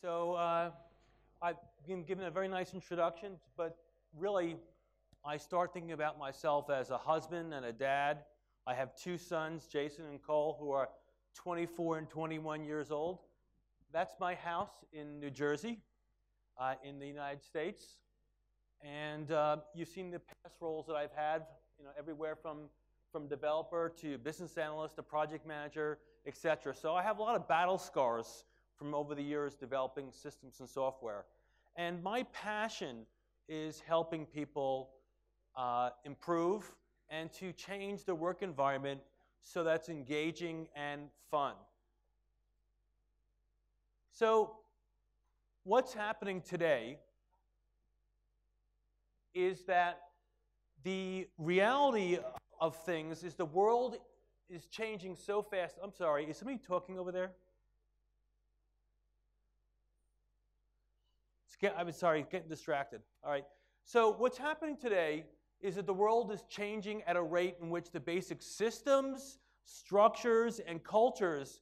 So uh, I've been given a very nice introduction, but really, I start thinking about myself as a husband and a dad. I have two sons, Jason and Cole, who are 24 and 21 years old. That's my house in New Jersey, uh, in the United States. And uh, you've seen the past roles that I've had, you know, everywhere from, from developer to business analyst to project manager, etc. So I have a lot of battle scars from over the years developing systems and software. And my passion is helping people uh, improve and to change the work environment so that's engaging and fun. So, what's happening today is that the reality of things is the world is changing so fast. I'm sorry, is somebody talking over there? I'm sorry, getting distracted. All right. So, what's happening today is that the world is changing at a rate in which the basic systems, structures, and cultures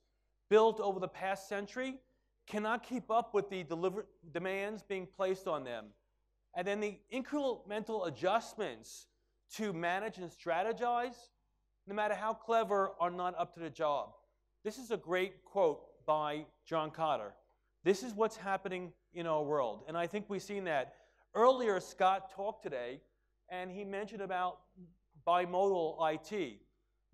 built over the past century cannot keep up with the deliver- demands being placed on them. And then the incremental adjustments to manage and strategize, no matter how clever, are not up to the job. This is a great quote by John Kotter. This is what's happening in our world. And I think we've seen that. Earlier, Scott talked today, and he mentioned about bimodal IT.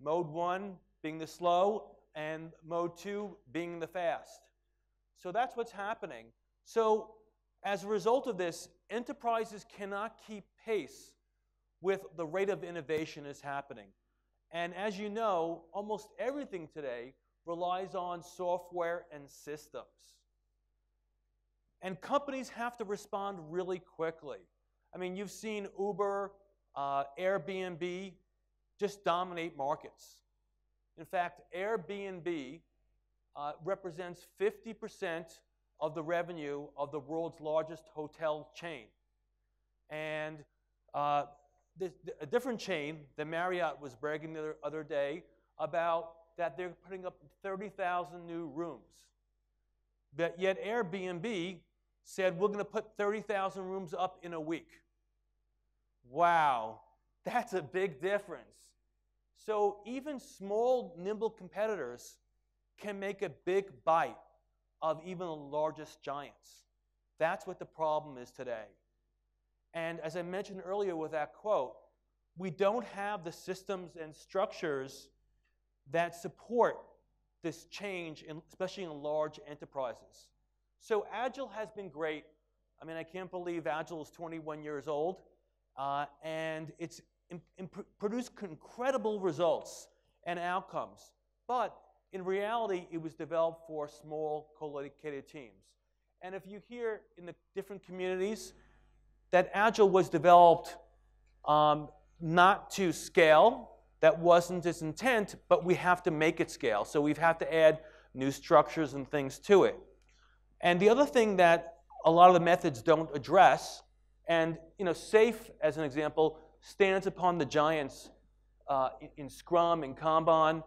Mode one being the slow, and mode two being the fast. So that's what's happening. So, as a result of this, enterprises cannot keep pace with the rate of innovation is happening. And as you know, almost everything today relies on software and systems. And companies have to respond really quickly. I mean, you've seen Uber, uh, Airbnb just dominate markets. In fact, Airbnb uh, represents 50% of the revenue of the world's largest hotel chain. And uh, a different chain, the Marriott, was bragging the other day about that they're putting up 30,000 new rooms. But yet Airbnb said, We're going to put 30,000 rooms up in a week. Wow, that's a big difference. So even small, nimble competitors can make a big bite of even the largest giants. That's what the problem is today. And as I mentioned earlier with that quote, we don't have the systems and structures that support this change, in, especially in large enterprises. So Agile has been great. I mean, I can't believe Agile is 21 years old, uh, and it's produced incredible results and outcomes. But in reality, it was developed for small, co-located teams. And if you hear in the different communities that Agile was developed um, not to scale, that wasn't its intent, but we have to make it scale. So we have had to add new structures and things to it. And the other thing that a lot of the methods don't address, and you know, SAFe, as an example, stands upon the giants uh, in, in, Scrum and Kanban.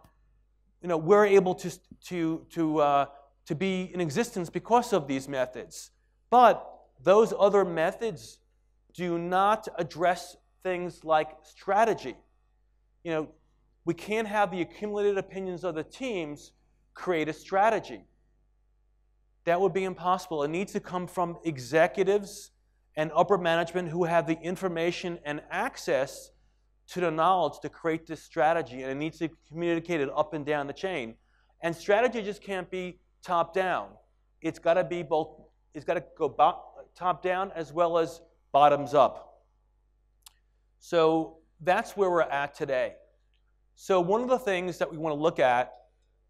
You know, we're able to, to, to, uh, to be in existence because of these methods. But those other methods do not address things like strategy. You know, we can't have the accumulated opinions of the teams create a strategy. That would be impossible. It needs to come from executives and upper management who have the information and access to the knowledge to create this strategy, and it needs to be communicated up and down the chain. And strategy just can't be top down. It's got to be both. It's got to go top down as well as bottoms up. So that's where we're at today. So one of the things that we want to look at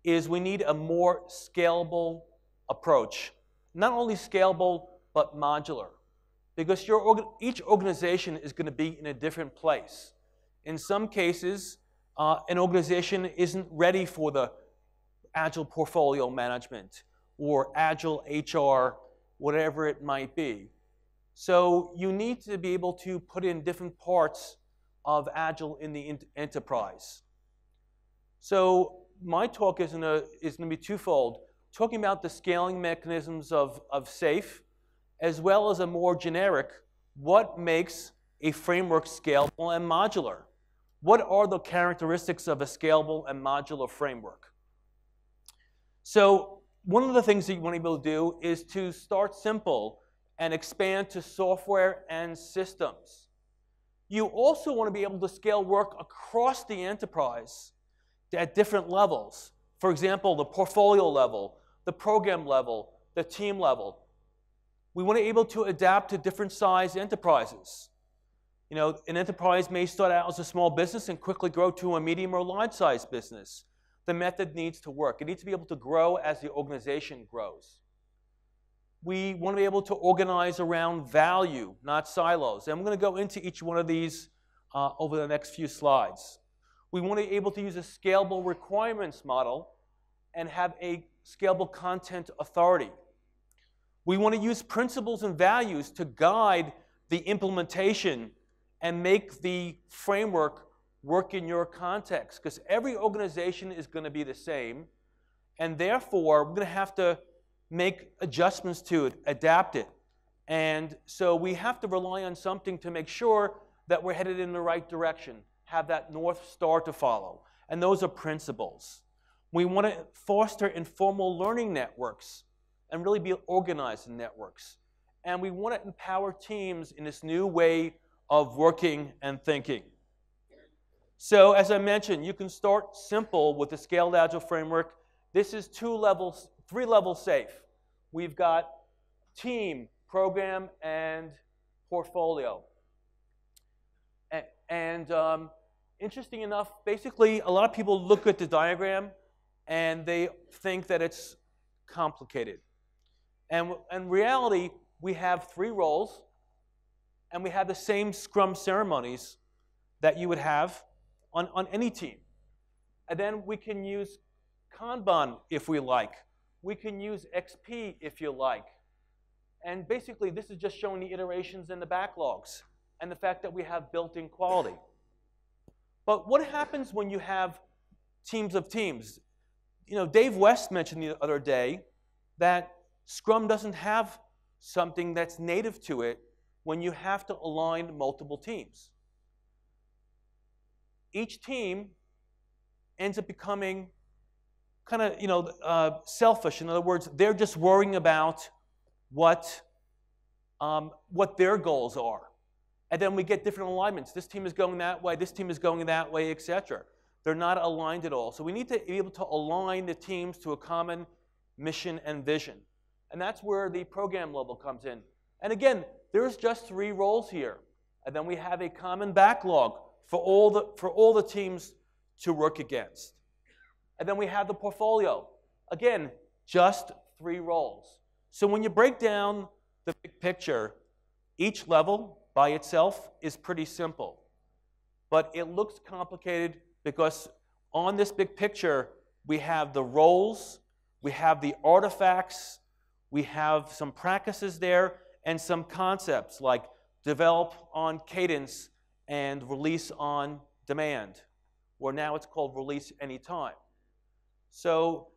is we need a more scalable approach. Not only scalable, but modular. Because your, each organization is going to be in a different place. In some cases, uh, an organization isn't ready for the agile portfolio management or agile HR, whatever it might be. So you need to be able to put in different parts of agile in the enterprise. So my talk is going to be twofold. Talking about the scaling mechanisms of, of SAFE, as well as a more generic, what makes a framework scalable and modular? What are the characteristics of a scalable and modular framework? So one of the things that you want to be able to do is to start simple and expand to software and systems. You also want to be able to scale work across the enterprise at different levels. For example, the portfolio level, the program level, the team level. We want to be able to adapt to different size enterprises. You know, an enterprise may start out as a small business and quickly grow to a medium or large size business. The method needs to work. It needs to be able to grow as the organization grows. We want to be able to organize around value, not silos. And I'm going to go into each one of these uh, over the next few slides. We want to be able to use a scalable requirements model and have a scalable content authority. We want to use principles and values to guide the implementation and make the framework work in your context because every organization is going to be the same and therefore we're going to have to make adjustments to it adapt it and so we have to rely on something to make sure that we're headed in the right direction have that north star to follow and those are principles we want to foster informal learning networks and really be organized in networks and we want to empower teams in this new way of working and thinking. So as I mentioned, you can start simple with the Scaled Agile framework. This is two levels, three levels safe. We've got team, program, and portfolio. And, um, interesting enough, basically, a lot of people look at the diagram and they think that it's complicated. And in reality, we have three roles and we have the same scrum ceremonies that you would have on, on any team. And then we can use Kanban if we like. We can use XP if you like. And basically, this is just showing the iterations and the backlogs and the fact that we have built-in quality. But what happens when you have teams of teams? You know, Dave West mentioned the other day that Scrum doesn't have something that's native to it when you have to align multiple teams. Each team ends up becoming kind of, you know, uh, selfish. In other words, they're just worrying about what, um, what their goals are. And then we get different alignments. This team is going that way, this team is going that way, etc. They're not aligned at all. So we need to be able to align the teams to a common mission and vision. And that's where the program level comes in. And again, there's just three roles here. And then we have a common backlog for all the, for all the teams to work against. And then we have the portfolio. Again, just three roles. So when you break down the big picture, each level by itself is pretty simple. But it looks complicated because on this big picture, we have the roles, we have the artifacts, we have some practices there, and some concepts like develop on cadence and release on demand, or now it's called release anytime. So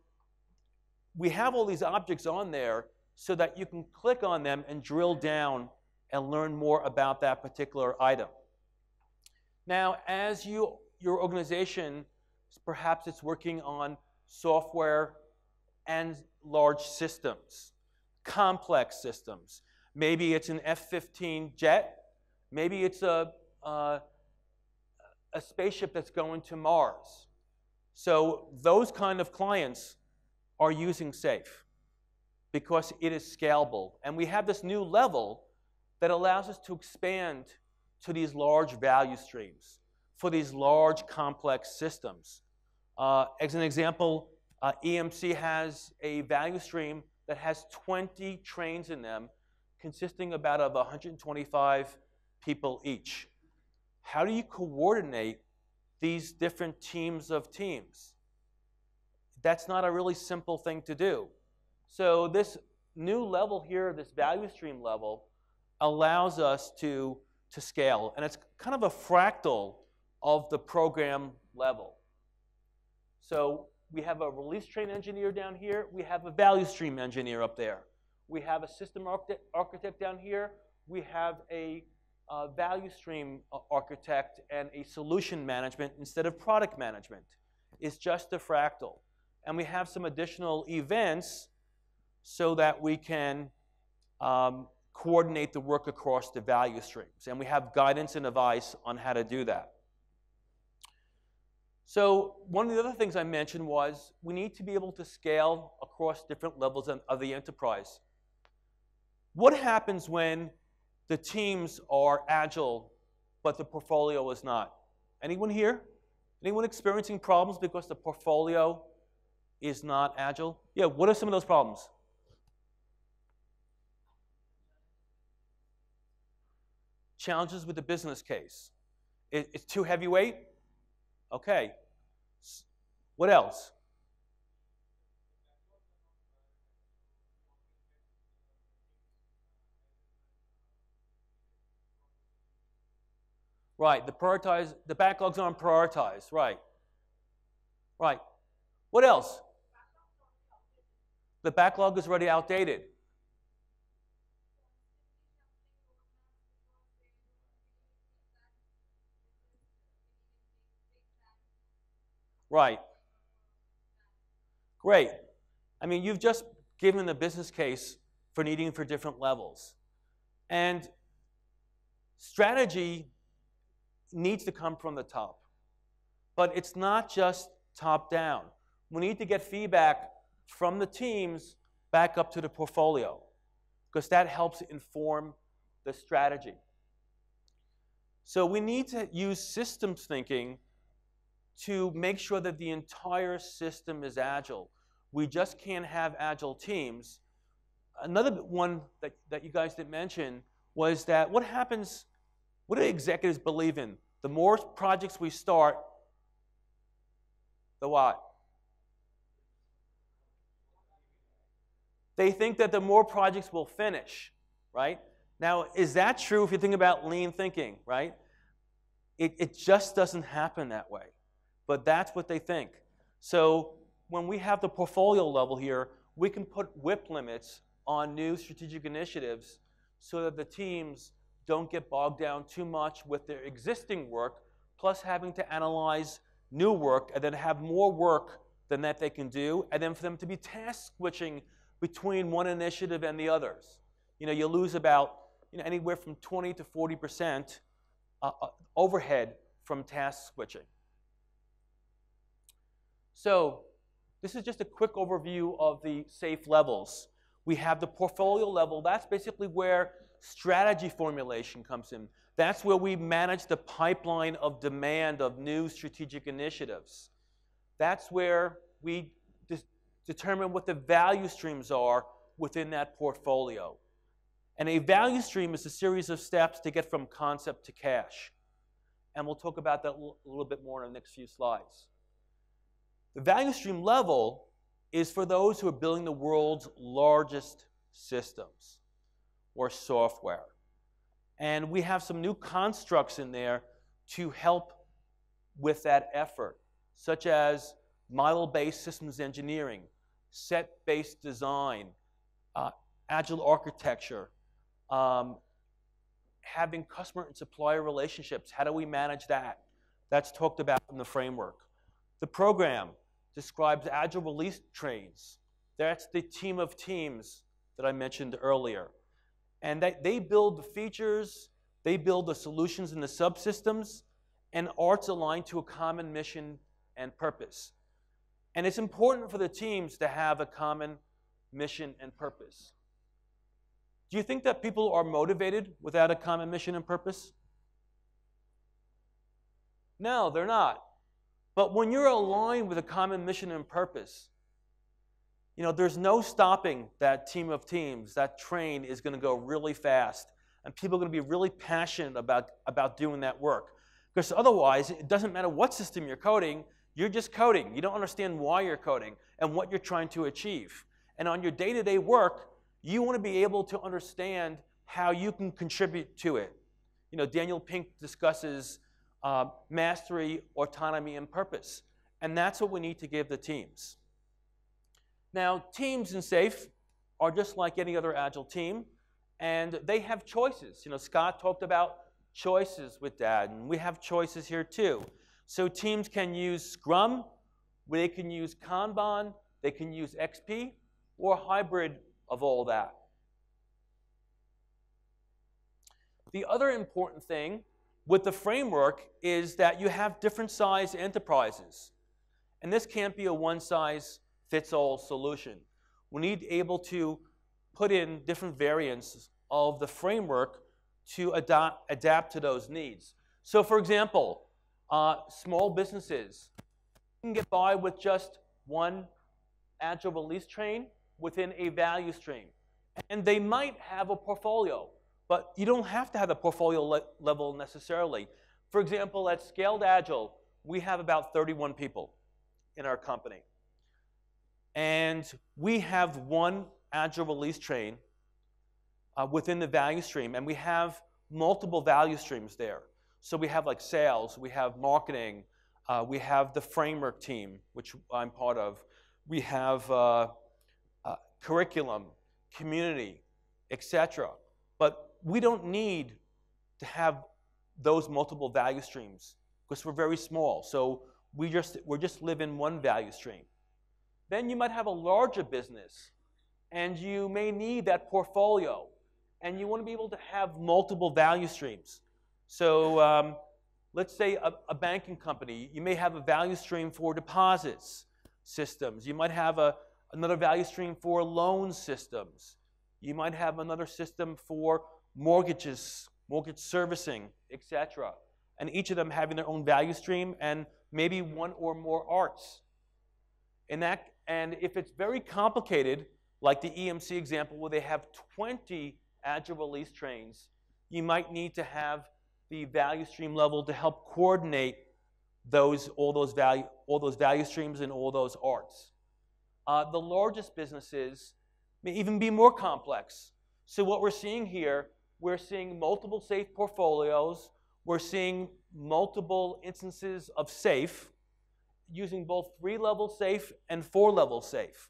we have all these objects on there so that you can click on them and drill down and learn more about that particular item. Now, as you, your organization, perhaps it's working on software and large systems, complex systems. Maybe it's an F 15 jet. Maybe it's a, uh, a spaceship that's going to Mars. So, those kind of clients are using SAFE because it is scalable. And we have this new level that allows us to expand to these large value streams for these large complex systems. Uh, as an example, uh, EMC has a value stream that has 20 trains in them consisting about of 125 people each. How do you coordinate these different teams of teams? That's not a really simple thing to do. So this new level here, this value stream level, allows us to, to scale. And it's kind of a fractal of the program level. So we have a release train engineer down here. We have a value stream engineer up there. We have a system architect, down here. We have a value stream uh, architect and a solution management instead of product management. It's just a fractal. And we have some additional events so that we can um, coordinate the work across the value streams. And we have guidance and advice on how to do that. So one of the other things I mentioned was we need to be able to scale across different levels of the enterprise. What happens when the teams are agile, but the portfolio is not? Anyone here? Anyone experiencing problems because the portfolio is not agile? Yeah, what are some of those problems? Challenges with the business case. it's too heavyweight? Okay. What else? Right, the prioritize, the backlogs aren't prioritized, right. Right. What else? The backlog is already outdated. Right. Great. I mean, you've just given the business case for needing for different levels. And strategy needs to come from the top. But it's not just top down. We need to get feedback from the teams back up to the portfolio because that helps inform the strategy. So we need to use systems thinking to make sure that the entire system is agile. We just can't have agile teams. Another one that, that you guys didn't mention was that what happens, what do executives believe in? The more projects we start, the what? They think that the more projects will finish, right? Now, is that true if you think about lean thinking, right? It, it just doesn't happen that way but that's what they think. So when we have the portfolio level here, we can put WIP limits on new strategic initiatives so that the teams don't get bogged down too much with their existing work, plus having to analyze new work and then have more work than that they can do, and then for them to be task switching between one initiative and the others. You know, you lose about you know, anywhere from 20 to 40 percent uh, uh, overhead from task switching. So this is just a quick overview of the SAFe levels. We have the portfolio level. That's basically where strategy formulation comes in. That's where we manage the pipeline of demand of new strategic initiatives. That's where we determine what the value streams are within that portfolio. And a value stream is a series of steps to get from concept to cash. And we'll talk about that a little bit more in the next few slides. The value stream level is for those who are building the world's largest systems or software. And we have some new constructs in there to help with that effort, such as model based systems engineering, set based design, uh, agile architecture, um, having customer and supplier relationships. How do we manage that? That's talked about in the framework. The program, describes agile release trains. That's the team of teams that I mentioned earlier. And they, they build the features, they build the solutions and the subsystems, and art's aligned to a common mission and purpose. And it's important for the teams to have a common mission and purpose. Do you think that people are motivated without a common mission and purpose? No, they're not. But when you're aligned with a common mission and purpose, you know, there's no stopping that team of teams. That train is going to go really fast. And people are going to be really passionate about, about doing that work. Because otherwise, it doesn't matter what system you're coding, you're just coding. You don't understand why you're coding and what you're trying to achieve. And on your day to day work, you want to be able to understand how you can contribute to it. You know, Daniel Pink discusses uh, mastery, autonomy, and purpose. And that's what we need to give the teams. Now, teams in SAFE are just like any other Agile team, and they have choices. You know, Scott talked about choices with that, and we have choices here too. So teams can use Scrum, they can use Kanban, they can use XP, or hybrid of all that. The other important thing with the framework is that you have different size enterprises. And this can't be a one size fits all solution. We need able to put in different variants of the framework to adapt, adapt to those needs. So, for example, uh, small businesses can get by with just one agile release train within a value stream. And they might have a portfolio. But you don't have to have a portfolio le level necessarily. For example, at Scaled Agile, we have about 31 people in our company. And we have one Agile release train uh, within the value stream, and we have multiple value streams there. So we have like sales, we have marketing, uh, we have the framework team, which I'm part of, we have uh, uh curriculum, community, etc. We don't need to have those multiple value streams because we're very small. So we just, we're just live in one value stream. Then you might have a larger business and you may need that portfolio and you want to be able to have multiple value streams. So um, let's say a, a, banking company, you may have a value stream for deposits systems. You might have a, another value stream for loan systems. You might have another system for mortgages, mortgage servicing, etc. And each of them having their own value stream and maybe one or more arts. And, that, and if it's very complicated, like the EMC example where they have 20 agile release trains, you might need to have the value stream level to help coordinate those, all, those value, all those value streams and all those arts. Uh, the largest businesses may even be more complex. So what we're seeing here we're seeing multiple safe portfolios. We're seeing multiple instances of safe using both three level safe and four level safe.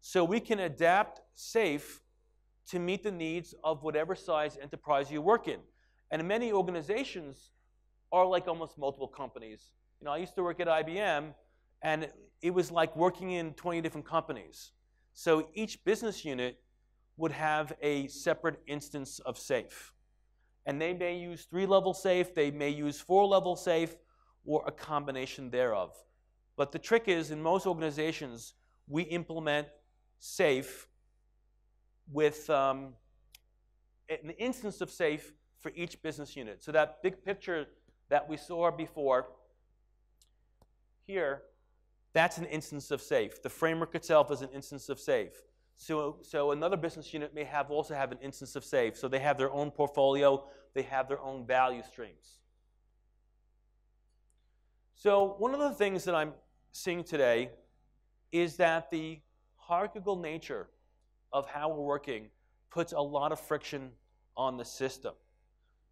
So we can adapt safe to meet the needs of whatever size enterprise you work in. And many organizations are like almost multiple companies. You know, I used to work at IBM, and it was like working in 20 different companies. So each business unit would have a separate instance of safe. And they may use three level safe, they may use four level safe, or a combination thereof. But the trick is, in most organizations, we implement safe with um, an instance of safe for each business unit. So that big picture that we saw before here, that's an instance of safe. The framework itself is an instance of safe. So, so another business unit may have also have an instance of SAFe. So they have their own portfolio, they have their own value streams. So one of the things that I'm seeing today is that the hierarchical nature of how we're working puts a lot of friction on the system.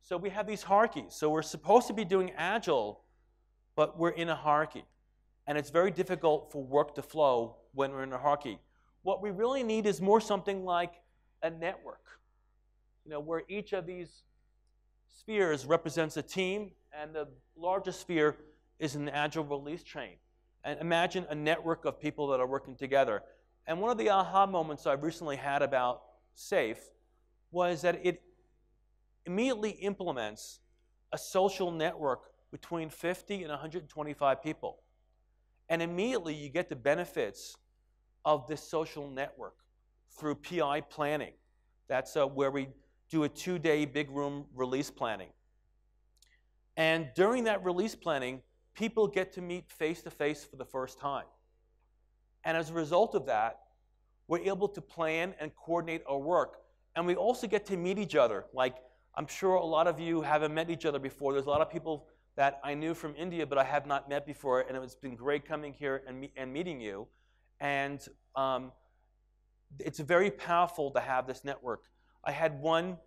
So we have these hierarchies. So we're supposed to be doing agile, but we're in a hierarchy. And it's very difficult for work to flow when we're in a hierarchy. What we really need is more something like a network, you know, where each of these spheres represents a team, and the largest sphere is an agile release train. And imagine a network of people that are working together. And one of the aha moments I recently had about SAFE was that it immediately implements a social network between 50 and 125 people. And immediately you get the benefits of this social network through PI planning. That's uh, where we do a two day big room release planning. And during that release planning, people get to meet face to face for the first time. And as a result of that, we're able to plan and coordinate our work. And we also get to meet each other. Like, I'm sure a lot of you haven't met each other before. There's a lot of people that I knew from India, but I have not met before. And it's been great coming here and, me- and meeting you. And um, it's very powerful to have this network. I had one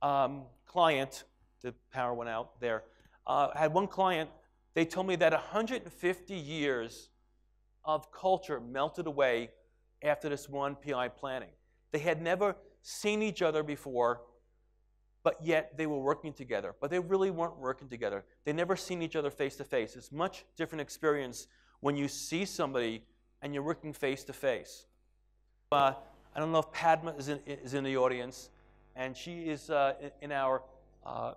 um, client, the power went out there. Uh, I had one client, they told me that 150 years of culture melted away after this one PI planning. They had never seen each other before, but yet they were working together. But they really weren't working together. They never seen each other face to face. It's much different experience when you see somebody and you're working face to face. Uh, I don't know if Padma is in, is in the audience, and she is uh, in our uh,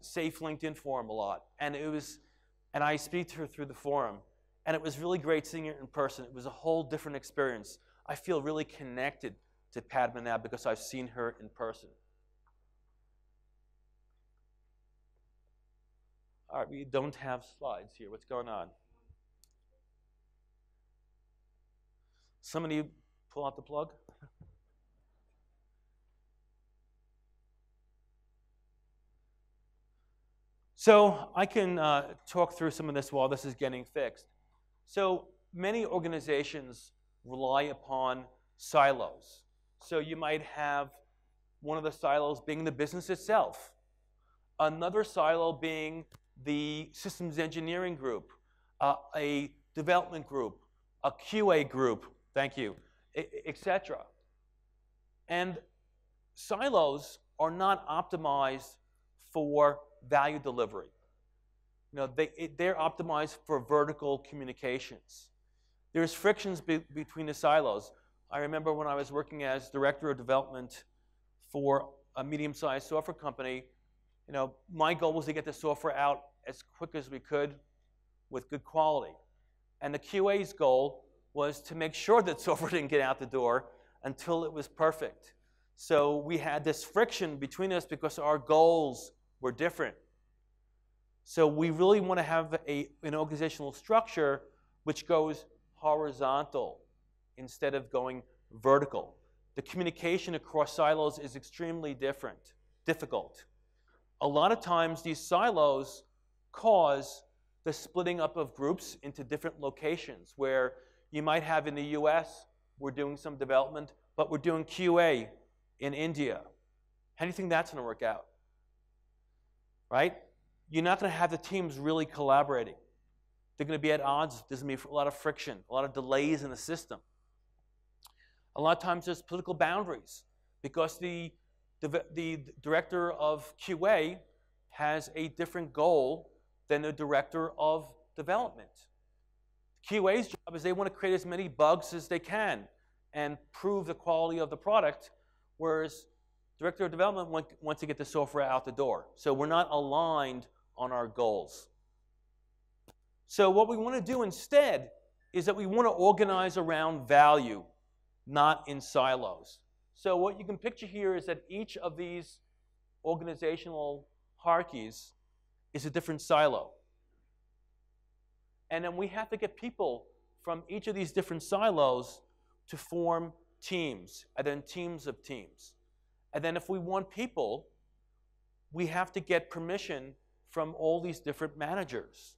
safe LinkedIn forum a lot. And it was, and I speak to her through the forum, and it was really great seeing her in person. It was a whole different experience. I feel really connected to Padma now because I've seen her in person. All right, we don't have slides here. What's going on? Somebody pull out the plug? So I can uh, talk through some of this while this is getting fixed. So many organizations rely upon silos. So you might have one of the silos being the business itself, another silo being the systems engineering group, uh, a development group, a QA group, thank you, etc. And silos are not optimized for value delivery. You know, they, they're optimized for vertical communications. There's frictions be, between the silos. I remember when I was working as director of development for a medium-sized software company, you know, my goal was to get the software out as quick as we could with good quality. And the QA's goal was to make sure that software didn't get out the door until it was perfect. So we had this friction between us because our goals were different. So we really want to have a, an organizational structure which goes horizontal instead of going vertical. The communication across silos is extremely different, difficult. A lot of times these silos cause the splitting up of groups into different locations where you might have in the US, we're doing some development, but we're doing QA in India. How do you think that's going to work out? Right? You're not going to have the teams really collaborating. They're going to be at odds. There's going to be a lot of friction, a lot of delays in the system. A lot of times there's political boundaries because the, the, the director of QA has a different goal than the director of development. QA's job is they want to create as many bugs as they can and prove the quality of the product, whereas director of development want, wants to get the software out the door. So we're not aligned on our goals. So what we want to do instead is that we want to organize around value, not in silos. So what you can picture here is that each of these organizational hierarchies is a different silo. And then we have to get people from each of these different silos to form teams, and then teams of teams. And then if we want people, we have to get permission from all these different managers.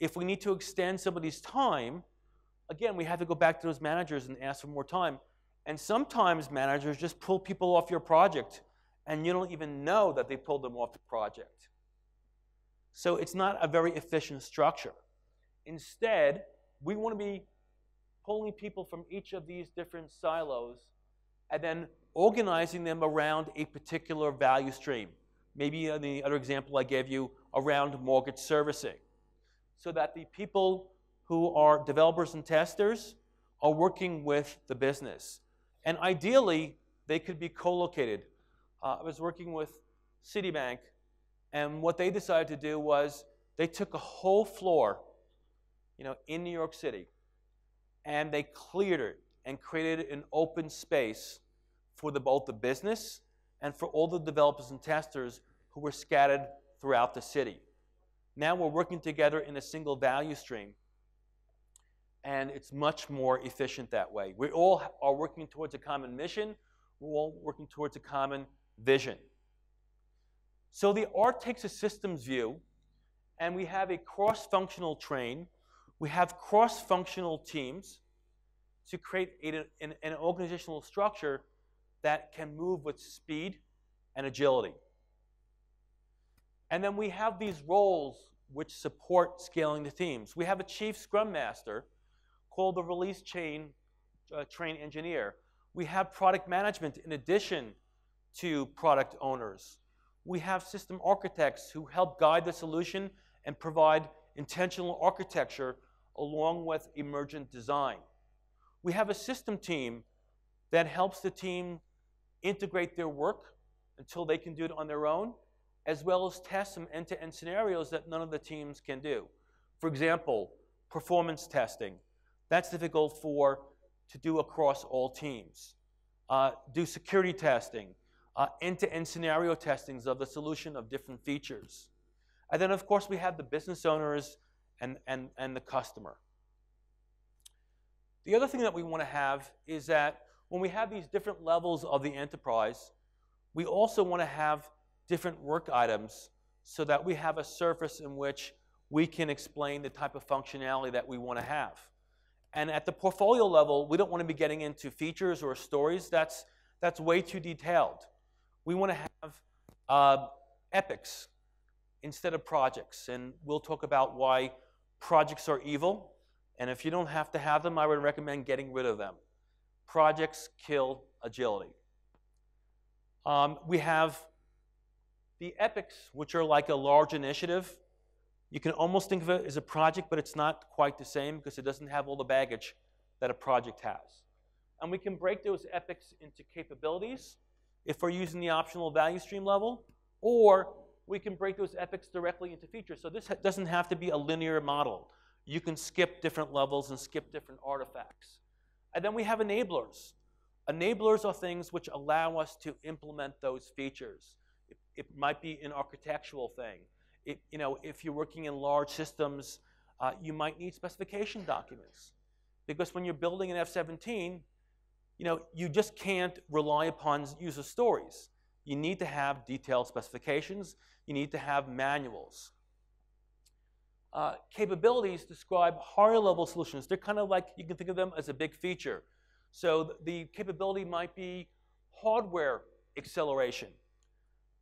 If we need to extend somebody's time, again, we have to go back to those managers and ask for more time. And sometimes managers just pull people off your project, and you don't even know that they pulled them off the project. So it's not a very efficient structure. Instead, we want to be pulling people from each of these different silos and then organizing them around a particular value stream. Maybe in the other example I gave you around mortgage servicing. So that the people who are developers and testers are working with the business. And ideally, they could be co-located. Uh, I was working with Citibank, and what they decided to do was they took a whole floor you know, in New York City, and they cleared it and created an open space for the, both the business and for all the developers and testers who were scattered throughout the city. Now we're working together in a single value stream, and it's much more efficient that way. We all are working towards a common mission. We're all working towards a common vision. So the art takes a systems view, and we have a cross-functional train we have cross-functional teams to create a, an, an organizational structure that can move with speed and agility. And then we have these roles which support scaling the teams. We have a chief scrum master called the release chain uh, train engineer. We have product management in addition to product owners. We have system architects who help guide the solution and provide intentional architecture along with emergent design. We have a system team that helps the team integrate their work until they can do it on their own, as well as test some end-to-end scenarios that none of the teams can do. For example, performance testing. That's difficult for to do across all teams. Uh, do security testing, uh, end-to-end scenario testings of the solution of different features. And then, of course, we have the business owners and, and, and the customer. The other thing that we want to have is that when we have these different levels of the enterprise, we also want to have different work items so that we have a surface in which we can explain the type of functionality that we want to have. And at the portfolio level, we don't want to be getting into features or stories. That's, that's way too detailed. We want to have uh, epics instead of projects. And we'll talk about why projects are evil. And if you don't have to have them, I would recommend getting rid of them. Projects kill agility. Um, we have the epics, which are like a large initiative. You can almost think of it as a project, but it's not quite the same because it doesn't have all the baggage that a project has. And we can break those epics into capabilities if we're using the optional value stream level, or we can break those epics directly into features. So this doesn't have to be a linear model. You can skip different levels and skip different artifacts. And then we have enablers. Enablers are things which allow us to implement those features. It, it might be an architectural thing. It, you know, if you're working in large systems, uh, you might need specification documents. Because when you're building an F-17, you know, you just can't rely upon user stories. You need to have detailed specifications. You need to have manuals. Uh, capabilities describe higher level solutions. They're kind of like, you can think of them as a big feature. So the capability might be hardware acceleration.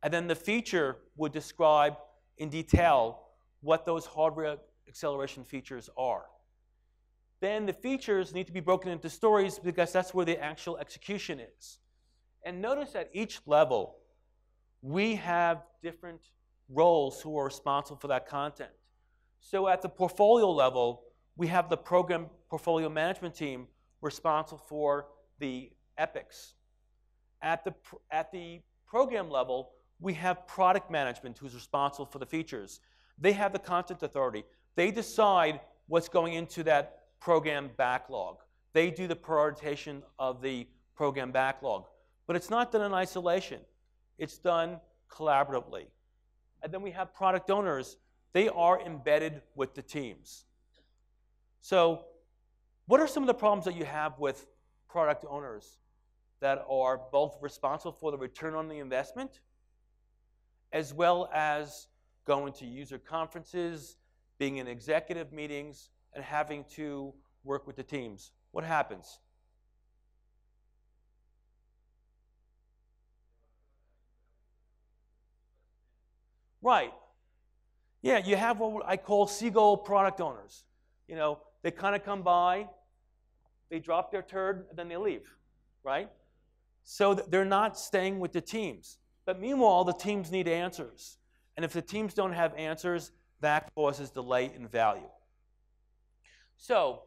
And then the feature would describe in detail what those hardware acceleration features are. Then the features need to be broken into stories because that's where the actual execution is. And notice at each level, we have different roles who are responsible for that content. So at the portfolio level, we have the program portfolio management team responsible for the epics. At the, at the program level, we have product management who's responsible for the features. They have the content authority. They decide what's going into that program backlog. They do the prioritization of the program backlog. But it's not done in isolation. It's done collaboratively. And then we have product owners. They are embedded with the teams. So what are some of the problems that you have with product owners that are both responsible for the return on the investment as well as going to user conferences, being in executive meetings, and having to work with the teams. What happens? Right. Yeah, you have what I call seagull product owners. You know, they kind of come by, they drop their turd, and then they leave, right? So they're not staying with the teams. But meanwhile, the teams need answers. And if the teams don't have answers, that causes delay in value. So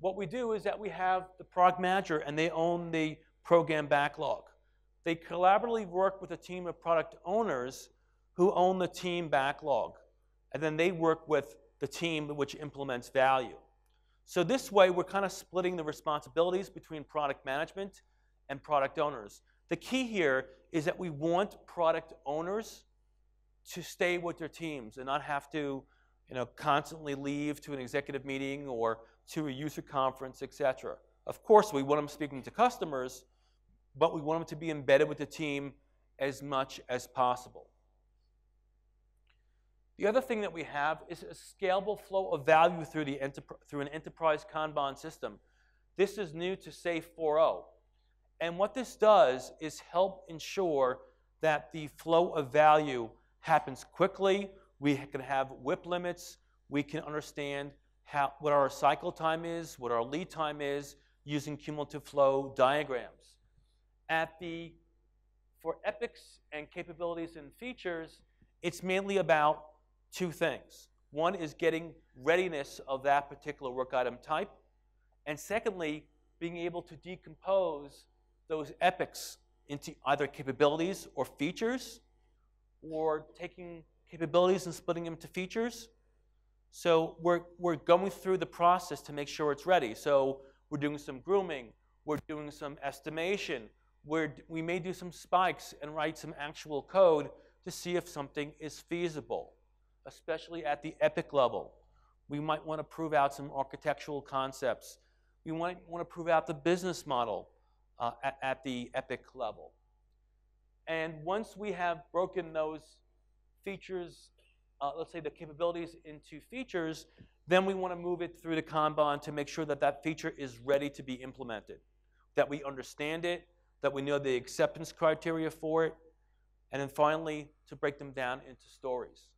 what we do is that we have the product manager, and they own the program backlog. They collaboratively work with a team of product owners who own the team backlog. And then they work with the team which implements value. So this way, we're kind of splitting the responsibilities between product management and product owners. The key here is that we want product owners to stay with their teams and not have to you know, constantly leave to an executive meeting or to a user conference, etc. Of course, we want them speaking to customers, but we want them to be embedded with the team as much as possible. The other thing that we have is a scalable flow of value through, the through an enterprise Kanban system. This is new to SAFe 4.0. And what this does is help ensure that the flow of value happens quickly. We can have WIP limits. We can understand how, what our cycle time is, what our lead time is, using cumulative flow diagrams. At the, for epics and capabilities and features, it's mainly about two things. One is getting readiness of that particular work item type, and secondly, being able to decompose those epics into either capabilities or features, or taking capabilities and splitting them into features. So we're, we're going through the process to make sure it's ready. So we're doing some grooming, we're doing some estimation, we're, we may do some spikes and write some actual code to see if something is feasible, especially at the epic level. We might want to prove out some architectural concepts. We might want to prove out the business model uh, at, at the epic level. And once we have broken those features, uh, let's say the capabilities into features, then we want to move it through the Kanban to make sure that that feature is ready to be implemented, that we understand it, that we know the acceptance criteria for it, and then finally to break them down into stories.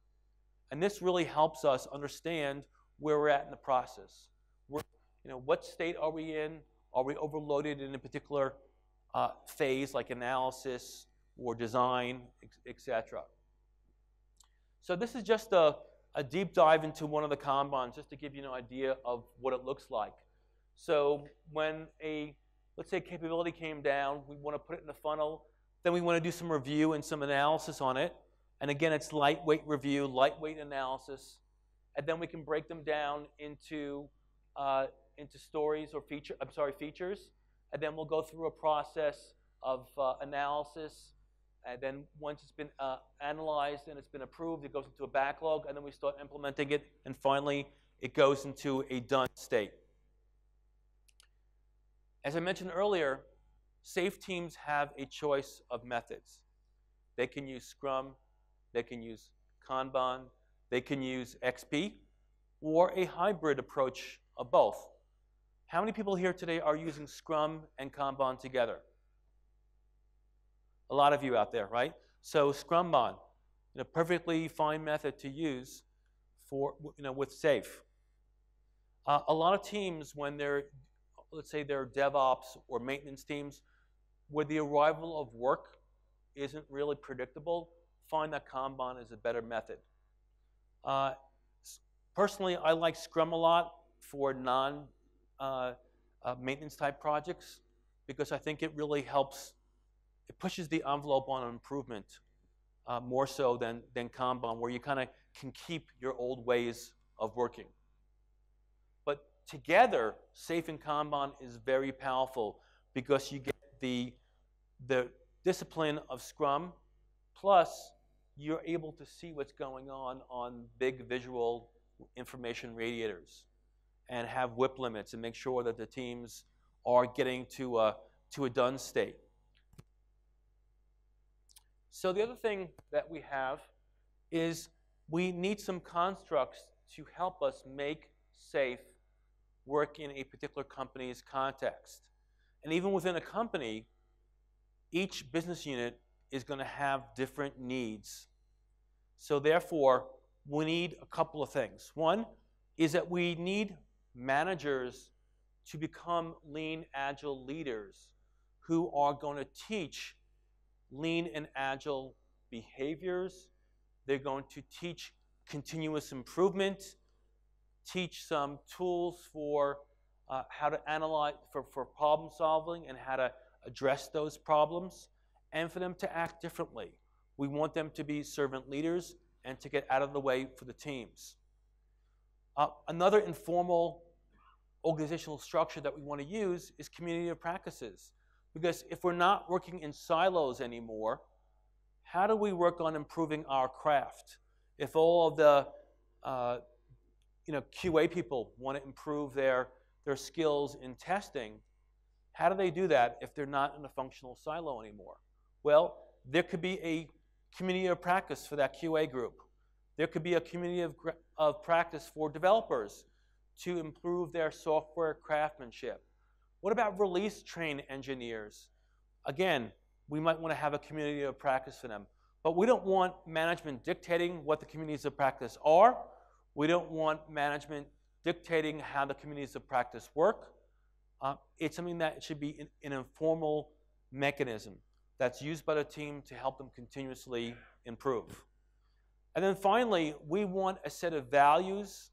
And this really helps us understand where we're at in the process. We're, you know, what state are we in? Are we overloaded in a particular uh, phase like analysis or design, etc.? So this is just a, a deep dive into one of the Kanbans just to give you an idea of what it looks like. So when a, let's say capability came down, we want to put it in a funnel, then we want to do some review and some analysis on it. And again, it's lightweight review, lightweight analysis. And then we can break them down into, uh, into stories or feature, I'm sorry, features. And then we'll go through a process of uh, analysis and then once it's been uh, analyzed and it's been approved, it goes into a backlog, and then we start implementing it, and finally, it goes into a done state. As I mentioned earlier, SAFe teams have a choice of methods. They can use Scrum, they can use Kanban, they can use XP, or a hybrid approach of both. How many people here today are using Scrum and Kanban together? A lot of you out there, right? So Scrumban, a perfectly fine method to use for, you know, with SAFe. Uh, a lot of teams, when they're, let's say they're DevOps or maintenance teams, where the arrival of work isn't really predictable, find that Kanban is a better method. Uh, personally, I like Scrum a lot for non uh, uh, maintenance type projects because I think it really helps it pushes the envelope on improvement uh, more so than, than Kanban, where you kind of can keep your old ways of working. But together, SAFe and Kanban is very powerful because you get the, the discipline of Scrum, plus you're able to see what's going on on big visual information radiators and have WIP limits and make sure that the teams are getting to a, to a done state. So the other thing that we have is we need some constructs to help us make SAFe work in a particular company's context. And even within a company, each business unit is going to have different needs. So therefore, we need a couple of things. One is that we need managers to become lean, agile leaders who are going to teach lean and agile behaviors. They're going to teach continuous improvement, teach some tools for uh, how to analyze, for, for problem solving and how to address those problems, and for them to act differently. We want them to be servant leaders and to get out of the way for the teams. Uh, another informal organizational structure that we want to use is community of practices. Because if we're not working in silos anymore, how do we work on improving our craft? If all of the uh, you know, QA people want to improve their, their skills in testing, how do they do that if they're not in a functional silo anymore? Well, there could be a community of practice for that QA group. There could be a community of, of practice for developers to improve their software craftsmanship. What about release train engineers? Again, we might want to have a community of practice for them. But we don't want management dictating what the communities of practice are. We don't want management dictating how the communities of practice work. Uh, it's something that should be an, an informal mechanism that's used by the team to help them continuously improve. And then finally, we want a set of values.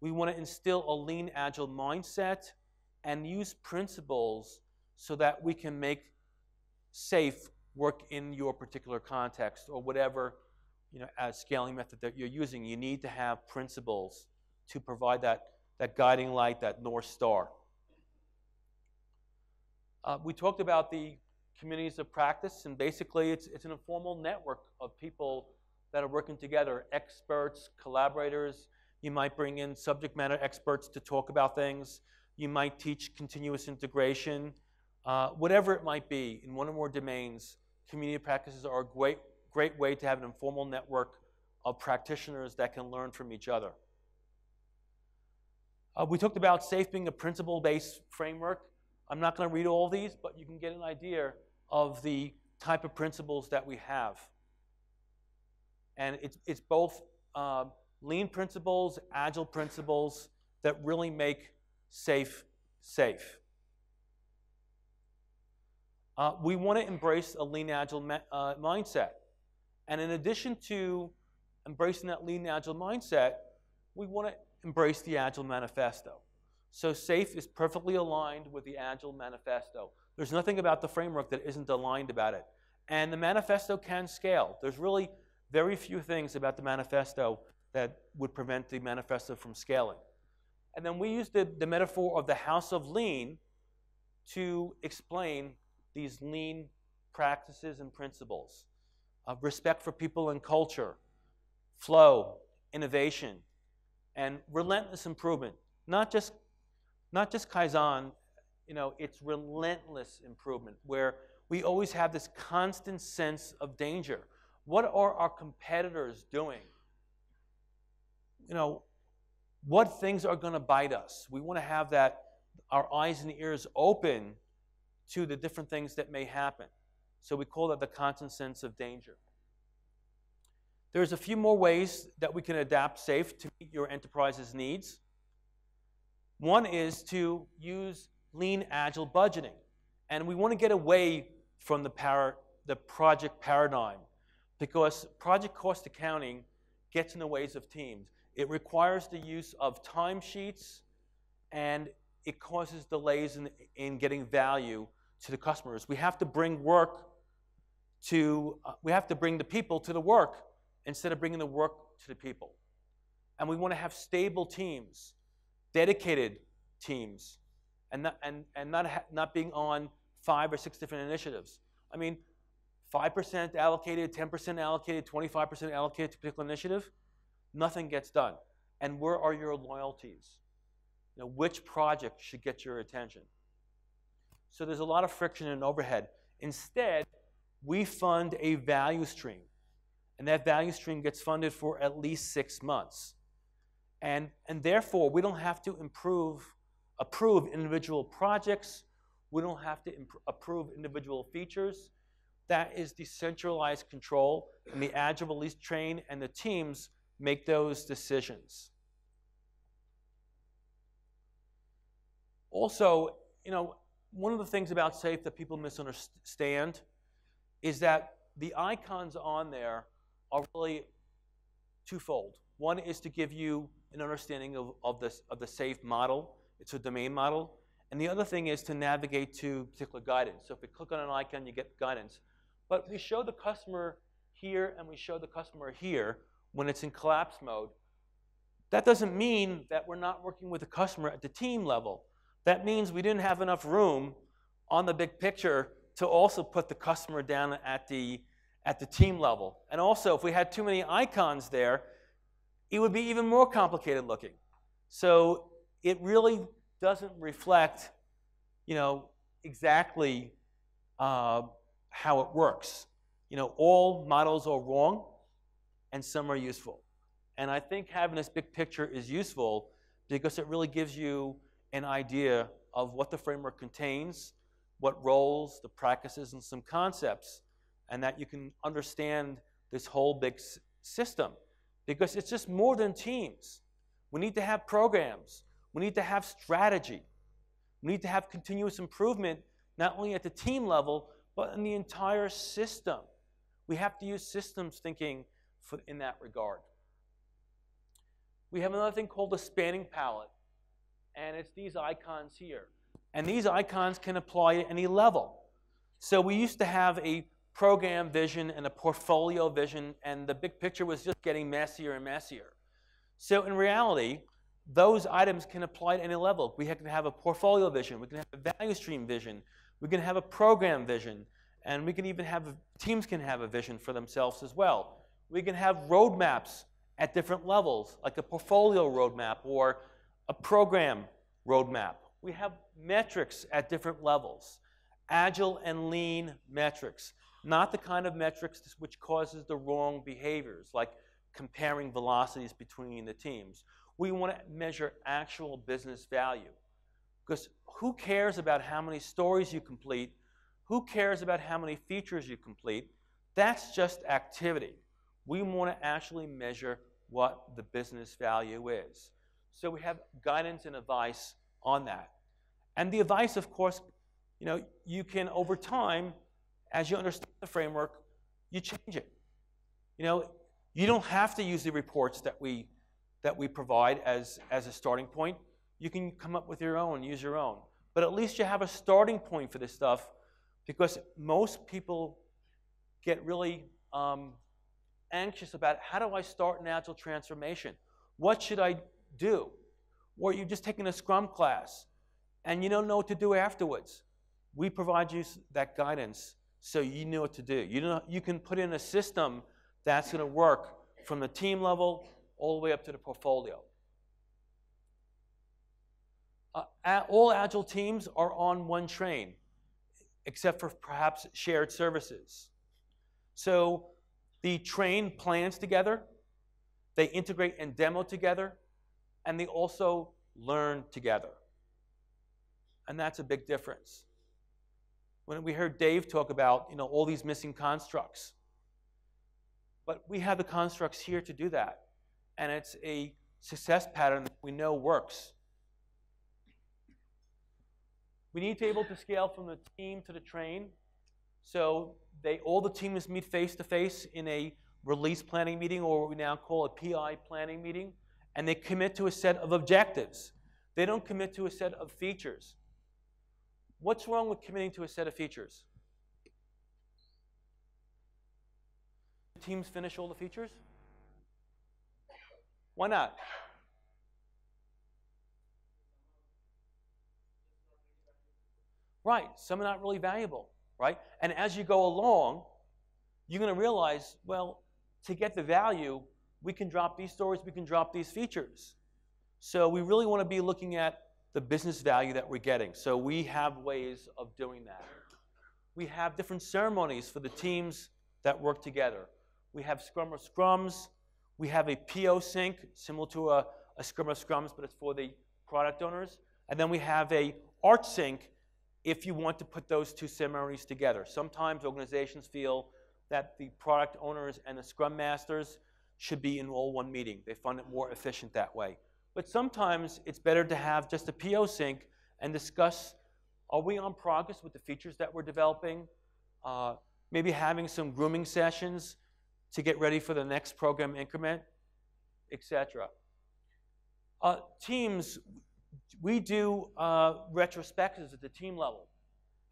We want to instill a lean, agile mindset and use principles so that we can make SAFe work in your particular context or whatever you know, as scaling method that you're using. You need to have principles to provide that, that guiding light, that North Star. Uh, we talked about the communities of practice, and basically it's, it's an informal network of people that are working together, experts, collaborators. You might bring in subject matter experts to talk about things. You might teach continuous integration. Uh, whatever it might be, in one or more domains, community practices are a great, great way to have an informal network of practitioners that can learn from each other. Uh, we talked about SAFe being a principle-based framework. I'm not going to read all these, but you can get an idea of the type of principles that we have. And it's, it's both uh, lean principles, agile principles that really make SAFe safe. Uh, we want to embrace a lean agile uh, mindset. And in addition to embracing that lean agile mindset, we want to embrace the Agile Manifesto. So SAFe is perfectly aligned with the Agile Manifesto. There's nothing about the framework that isn't aligned about it. And the manifesto can scale. There's really very few things about the manifesto that would prevent the manifesto from scaling. And then we use the, the metaphor of the house of lean to explain these lean practices and principles of respect for people and culture, flow, innovation, and relentless improvement. Not just, not just Kaizen, you know, it's relentless improvement where we always have this constant sense of danger. What are our competitors doing? You know, what things are going to bite us? We want to have that, our eyes and ears open to the different things that may happen. So we call that the constant sense of danger. There's a few more ways that we can adapt SAFe to meet your enterprise's needs. One is to use lean agile budgeting. And we want to get away from the, para, the project paradigm because project cost accounting gets in the ways of teams. It requires the use of timesheets and it causes delays in, in getting value to the customers. We have to bring work to, uh, we have to bring the people to the work instead of bringing the work to the people. And we want to have stable teams, dedicated teams, and not, and, and not, not being on five or six different initiatives. I mean, 5% allocated, 10% allocated, 25% allocated to a particular initiative, nothing gets done. And where are your loyalties? You know, which project should get your attention? So there's a lot of friction and overhead. Instead, we fund a value stream and that value stream gets funded for at least six months. And, and therefore, we don't have to improve, approve individual projects. We don't have to approve individual features. That is decentralized control, and the Agile Release Train and the teams make those decisions. Also, you know, one of the things about SAFe that people misunderstand is that the icons on there are really twofold. One is to give you an understanding of, of, this, of the SAFe model. It's a domain model. And the other thing is to navigate to particular guidance. So if we click on an icon, you get guidance. But we show the customer here and we show the customer here when it's in collapse mode. That doesn't mean that we're not working with the customer at the team level. That means we didn't have enough room on the big picture to also put the customer down at the at the team level. And also, if we had too many icons there, it would be even more complicated looking. So it really doesn't reflect, you know, exactly uh, how it works. You know, all models are wrong, and some are useful. And I think having this big picture is useful because it really gives you an idea of what the framework contains, what roles, the practices, and some concepts and that you can understand this whole big system because it's just more than teams. We need to have programs. We need to have strategy. We need to have continuous improvement, not only at the team level, but in the entire system. We have to use systems thinking for, in that regard. We have another thing called the spanning palette, and it's these icons here. And these icons can apply at any level. So we used to have a program vision and a portfolio vision, and the big picture was just getting messier and messier. So in reality, those items can apply at any level. We can have a portfolio vision, we can have a value stream vision, we can have a program vision, and we can even have teams can have a vision for themselves as well. We can have roadmaps at different levels, like a portfolio roadmap or a program roadmap. We have metrics at different levels, agile and lean metrics, not the kind of metrics which causes the wrong behaviors, like comparing velocities between the teams. We want to measure actual business value. Because who cares about how many stories you complete? Who cares about how many features you complete? That's just activity. We want to actually measure what the business value is. So we have guidance and advice on that. And the advice, of course, you know, you can over time, as you understand the framework, you change it. You know, you don't have to use the reports that we that we provide as, as a starting point. You can come up with your own, use your own. But at least you have a starting point for this stuff because most people get really um, anxious about how do I start an agile transformation? What should I do? Or you've just taken a Scrum class and you don't know what to do afterwards. We provide you that guidance so you know what to do. You, know, you can put in a system that's going to work from the team level all the way up to the portfolio. Uh, all agile teams are on one train, except for perhaps shared services. So the train plans together, they integrate and demo together, and they also learn together. And that's a big difference. When we heard Dave talk about you know, all these missing constructs, but we have the constructs here to do that. And it's a success pattern that we know works. We need to be able to scale from the team to the train. So they all the teams meet face to face in a release planning meeting, or what we now call a PI planning meeting, and they commit to a set of objectives. They don't commit to a set of features. What's wrong with committing to a set of features? Teams finish all the features? Why not? Right, some are not really valuable right? And as you go along, you're going to realize, well, to get the value, we can drop these stories, we can drop these features. So we really want to be looking at the business value that we're getting. So we have ways of doing that. We have different ceremonies for the teams that work together. We have Scrum of Scrums. We have a PO sync, similar to a, a Scrum of Scrums, but it's for the product owners. And then we have a Art Sync, if you want to put those two ceremonies together. Sometimes organizations feel that the product owners and the scrum masters should be in all one meeting. They find it more efficient that way. But sometimes it's better to have just a PO sync and discuss are we on progress with the features that we're developing? Uh, maybe having some grooming sessions to get ready for the next program increment, etc. Uh, teams, we do uh, retrospectives at the team level,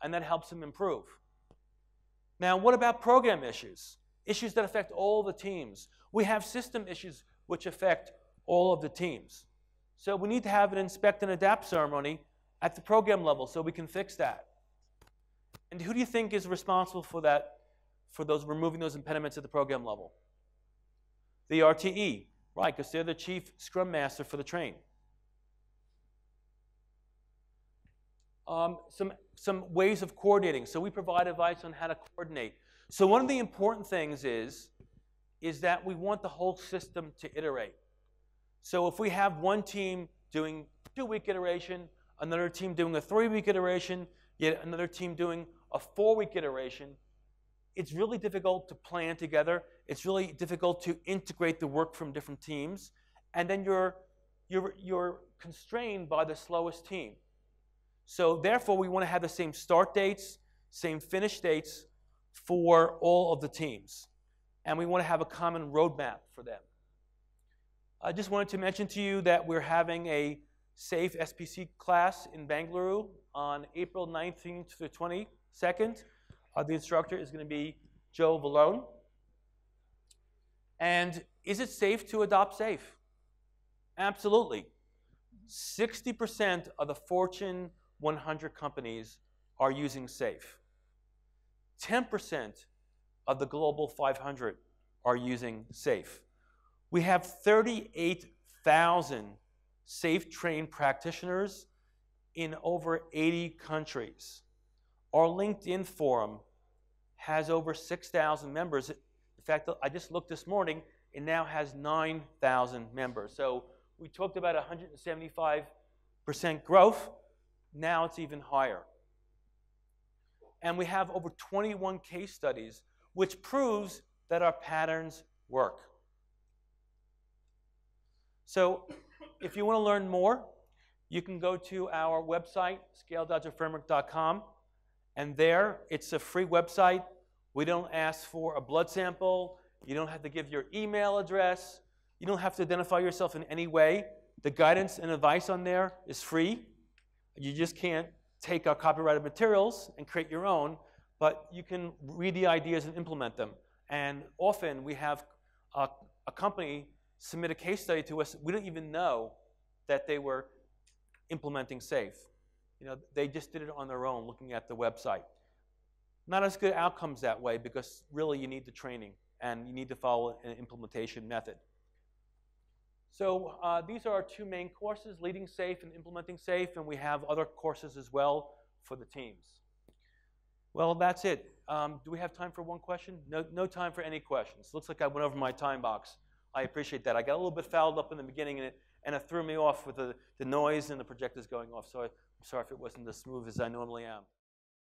and that helps them improve. Now, what about program issues? Issues that affect all the teams. We have system issues which affect all of the teams. So we need to have an inspect and adapt ceremony at the program level so we can fix that. And who do you think is responsible for that, for those removing those impediments at the program level? The RTE, right, because they're the chief scrum master for the train. um, some, some ways of coordinating. So we provide advice on how to coordinate. So one of the important things is, is that we want the whole system to iterate. So if we have one team doing two-week iteration, another team doing a three-week iteration, yet another team doing a four-week iteration, it's really difficult to plan together. It's really difficult to integrate the work from different teams. And then you're you're, you're constrained by the slowest team. So therefore, we want to have the same start dates, same finish dates for all of the teams. And we want to have a common roadmap for them. I just wanted to mention to you that we're having a SAFe SPC class in Bangalore on April 19th to the 22nd. Uh, the instructor is going to be Joe Vallone. And is it safe to adopt SAFe? Absolutely. 60% of the Fortune 100 companies are using SAFe. 10% of the Global 500 are using SAFe. We have 38,000 SAFe trained practitioners in over 80 countries. Our LinkedIn forum has over 6,000 members. In fact, I just looked this morning, it now has 9,000 members. So we talked about 175% growth. Now it's even higher. And we have over 21 case studies, which proves that our patterns work. So if you want to learn more, you can go to our website, scale.framework.com, and there it's a free website. We don't ask for a blood sample. You don't have to give your email address. You don't have to identify yourself in any way. The guidance and advice on there is free. You just can't take our copyrighted materials and create your own, but you can read the ideas and implement them. And often we have a, a company submit a case study to us. We don't even know that they were implementing SAFe. You know, they just did it on their own looking at the website. Not as good outcomes that way because really you need the training and you need to follow an implementation method. So uh, these are our two main courses, Leading SAFe and Implementing SAFe, and we have other courses as well for the teams. Well, that's it. Um, do we have time for one question? No, no time for any questions. Looks like I went over my time box. I appreciate that. I got a little bit fouled up in the beginning, and it, and it threw me off with the, the noise and the projectors going off, so I, I'm sorry if it wasn't as smooth as I normally am.